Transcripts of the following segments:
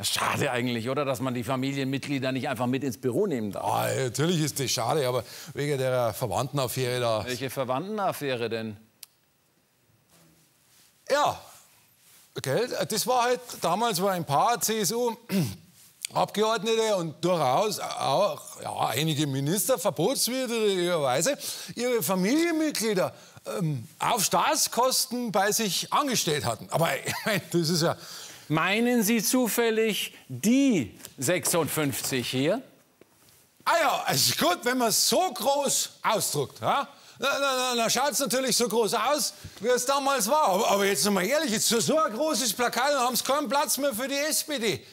Schade eigentlich, oder? Dass man die Familienmitglieder nicht einfach mit ins Büro nehmen darf. Ah, natürlich ist das schade, aber wegen der Verwandtenaffäre da. Welche Verwandtenaffäre denn? Ja, gell? das war halt, damals war ein paar CSU Abgeordnete und durchaus auch ja, einige Minister verbotswidrigerweise ihre Familienmitglieder ähm, auf Staatskosten bei sich angestellt hatten. Aber ich das ist ja Meinen Sie zufällig die 56 hier? Ah ja, es ist gut, wenn man es so groß ausdruckt. Ja? Dann schaut es natürlich so groß aus, wie es damals war. Aber, aber jetzt mal ehrlich, jetzt so, so ein großes Plakat, dann haben sie keinen Platz mehr für die SPD.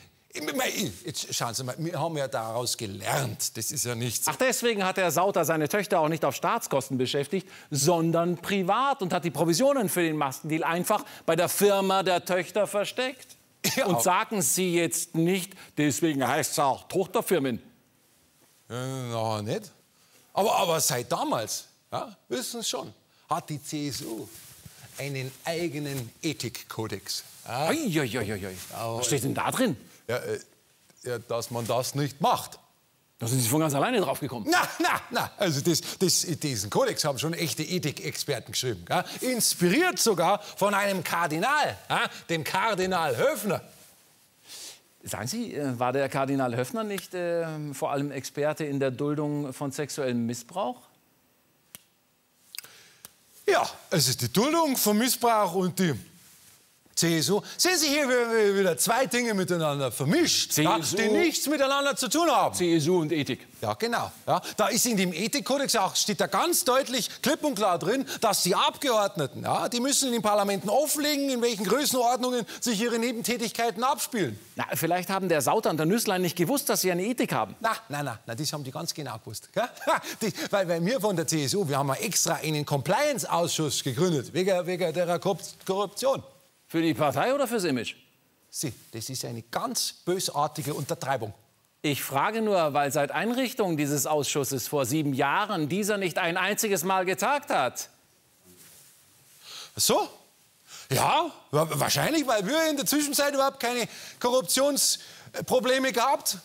Jetzt schauen Sie mal, wir haben ja daraus gelernt. Das ist ja nichts. Ach, deswegen hat der Sauter seine Töchter auch nicht auf Staatskosten beschäftigt, sondern privat und hat die Provisionen für den Maskendeal einfach bei der Firma der Töchter versteckt. Ja. Und sagen Sie jetzt nicht, deswegen heißt es auch Tochterfirmen. Noch nicht. Aber, aber seit damals, ja, wissen Sie schon, hat die CSU einen eigenen Ethikkodex. Ja. Was steht denn da drin? Ja, äh, ja, dass man das nicht macht. Da sind Sie von ganz alleine drauf gekommen. Na, na, na. Also das, das, diesen Kodex haben schon echte Ethikexperten geschrieben. Gell? Inspiriert sogar von einem Kardinal, ja? dem Kardinal Höfner. Sagen Sie, äh, war der Kardinal Höfner nicht äh, vor allem Experte in der Duldung von sexuellem Missbrauch? Ja, es ist die Duldung von Missbrauch und die CSU. Sehen Sie hier wieder zwei Dinge miteinander vermischt, ja, die nichts miteinander zu tun haben. CSU und Ethik. Ja, genau. Ja, da ist in dem Ethikkodex auch, steht da ganz deutlich, klipp und klar drin, dass die Abgeordneten, ja, die müssen in den Parlamenten offenlegen, in welchen Größenordnungen sich ihre Nebentätigkeiten abspielen. Na, vielleicht haben der Sauter und der Nüsslein nicht gewusst, dass sie eine Ethik haben. Na, na, na, na das haben die ganz genau gewusst. Die, weil, weil wir von der CSU, wir haben ja extra einen Compliance-Ausschuss gegründet, wegen, wegen der Korruption. Für die Partei oder fürs Image? Sie, das ist eine ganz bösartige Untertreibung. Ich frage nur, weil seit Einrichtung dieses Ausschusses vor sieben Jahren dieser nicht ein einziges Mal getagt hat. So? Ja, wahrscheinlich, weil wir in der Zwischenzeit überhaupt keine Korruptionsprobleme gehabt haben,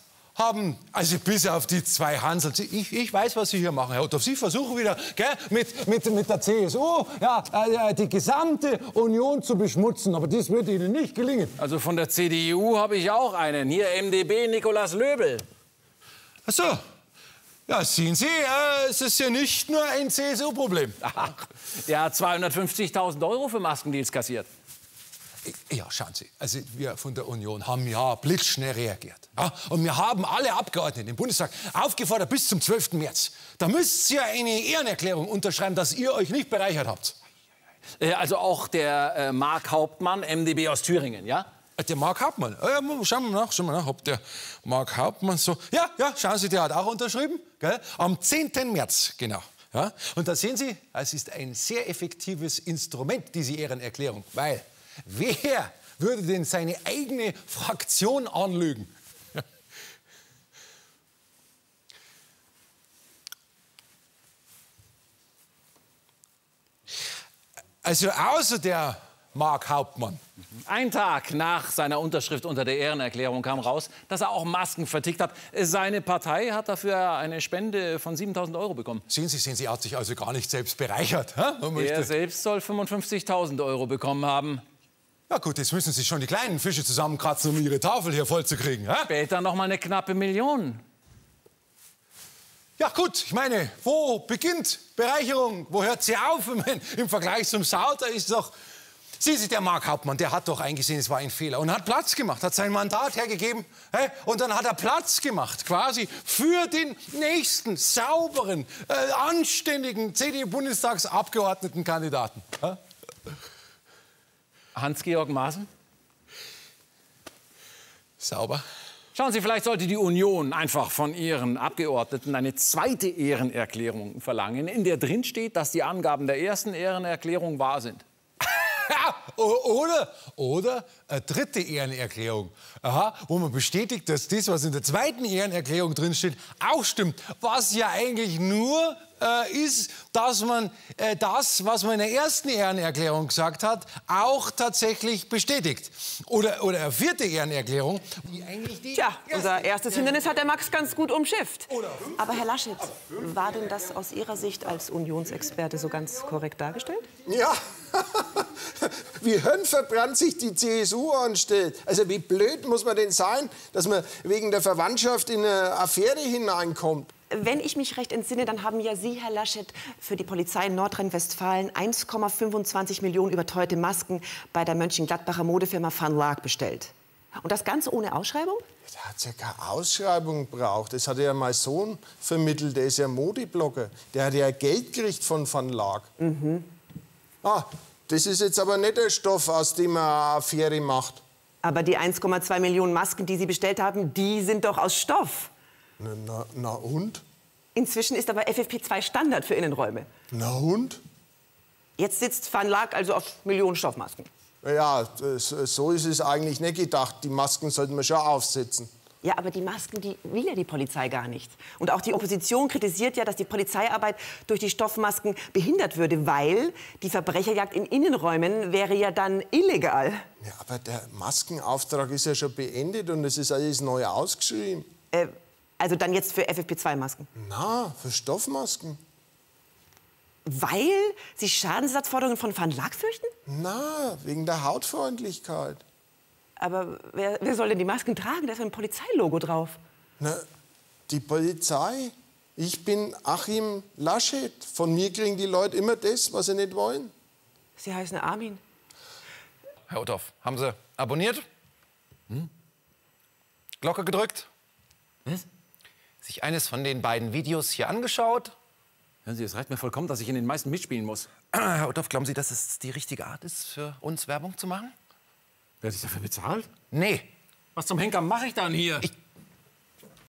also bis auf die zwei Hansel, ich, ich weiß, was Sie hier machen, Herr Otto. Sie versuchen wieder gell, mit, mit, mit der CSU ja, äh, die gesamte Union zu beschmutzen, aber das wird Ihnen nicht gelingen. Also von der CDU habe ich auch einen. Hier MdB Nikolaus Löbel. Ach so. Ja, sehen Sie, äh, es ist ja nicht nur ein CSU-Problem. Ach, der hat 250.000 Euro für Maskendeals kassiert. Ja, schauen Sie, also wir von der Union haben ja blitzschnell reagiert. Ja? Und wir haben alle Abgeordneten im Bundestag aufgefordert bis zum 12. März. Da müsst ihr eine Ehrenerklärung unterschreiben, dass ihr euch nicht bereichert habt. Äh, also auch der äh, Mark Hauptmann, MdB aus Thüringen, ja? Äh, der Mark Hauptmann. Äh, schauen wir nach, schauen wir nach, ob der Mark Hauptmann so. Ja, ja, schauen Sie, der hat auch unterschrieben. Gell? Am 10. März, genau. Ja? Und da sehen Sie, es ist ein sehr effektives Instrument, diese Ehrenerklärung, weil Wer würde denn seine eigene Fraktion anlügen? Also außer der Mark Hauptmann. Ein Tag nach seiner Unterschrift unter der Ehrenerklärung kam raus, dass er auch Masken vertickt hat. Seine Partei hat dafür eine Spende von 7.000 Euro bekommen. Sehen Sie, sehen Sie, er hat sich also gar nicht selbst bereichert. Er selbst soll 55.000 Euro bekommen haben. Ja gut, jetzt müssen Sie schon die kleinen Fische zusammenkratzen, um Ihre Tafel hier voll zu kriegen. Ha? Später noch mal eine knappe Million. Ja gut, ich meine, wo beginnt Bereicherung? Wo hört sie auf? Meine, Im Vergleich zum Sauter ist doch... Sie, Sie, der Mark Hauptmann, der hat doch eingesehen, es war ein Fehler und hat Platz gemacht, hat sein Mandat hergegeben hey, und dann hat er Platz gemacht, quasi für den nächsten sauberen, äh, anständigen CDU-Bundestagsabgeordnetenkandidaten. Hans-Georg Maaßen? Sauber. Schauen Sie, vielleicht sollte die Union einfach von ihren Abgeordneten eine zweite Ehrenerklärung verlangen, in der drin steht, dass die Angaben der ersten Ehrenerklärung wahr sind. oder, oder eine dritte Ehrenerklärung, Aha, wo man bestätigt, dass das, was in der zweiten Ehrenerklärung drin steht, auch stimmt. Was ja eigentlich nur äh, ist, dass man äh, das, was man in der ersten Ehrenerklärung gesagt hat, auch tatsächlich bestätigt. Oder, oder eine vierte Ehrenerklärung, die eigentlich die Tja, unser erstes Hindernis hat der Max ganz gut umschifft. Aber Herr Laschet, war denn das aus Ihrer Sicht als Unionsexperte so ganz korrekt dargestellt? Ja, wie hirnverbrannt sich die CSU anstellt. Also wie blöd muss man denn sein, dass man wegen der Verwandtschaft in eine Affäre hineinkommt? Wenn ich mich recht entsinne, dann haben ja Sie, Herr Laschet, für die Polizei in Nordrhein-Westfalen 1,25 Millionen überteuerte Masken bei der Mönchengladbacher Modefirma Van Laak bestellt. Und das Ganze ohne Ausschreibung? Da hat ja keine Ausschreibung gebraucht. Das hat ja mein Sohn vermittelt. Der ist ja Modeblogger. Der hat ja Geld gekriegt von Van Laak. Mhm. Ah, das ist jetzt aber nicht der Stoff, aus dem man eine Affäre macht. Aber die 1,2 Millionen Masken, die Sie bestellt haben, die sind doch aus Stoff. Na, na, und? Inzwischen ist aber FFP2 Standard für Innenräume. Na und? Jetzt sitzt Van Laak also auf Millionen Stoffmasken. Ja, so ist es eigentlich nicht gedacht. Die Masken sollten wir schon aufsetzen. Ja, aber die Masken, die will ja die Polizei gar nicht. Und auch die Opposition kritisiert ja, dass die Polizeiarbeit durch die Stoffmasken behindert würde, weil die Verbrecherjagd in Innenräumen wäre ja dann illegal. Ja, aber der Maskenauftrag ist ja schon beendet und es ist alles neu ausgeschrieben. Äh, also dann jetzt für FFP2-Masken? Na, für Stoffmasken. Weil Sie Schadensersatzforderungen von Van Lack fürchten? Na, wegen der Hautfreundlichkeit. Aber wer, wer soll denn die Masken tragen? Da ist ein Polizeilogo drauf. Na, die Polizei. Ich bin Achim Laschet. Von mir kriegen die Leute immer das, was sie nicht wollen. Sie heißen Armin. Herr Uthoff, haben Sie abonniert? Hm? Glocke gedrückt? Was? Sich eines von den beiden Videos hier angeschaut? Hören Sie, es reicht mir vollkommen, dass ich in den meisten mitspielen muss. Herr Uthoff, glauben Sie, dass es die richtige Art ist, für uns Werbung zu machen? Wer sich dafür bezahlt? Nee. Was zum Henker mache ich dann hier? Ich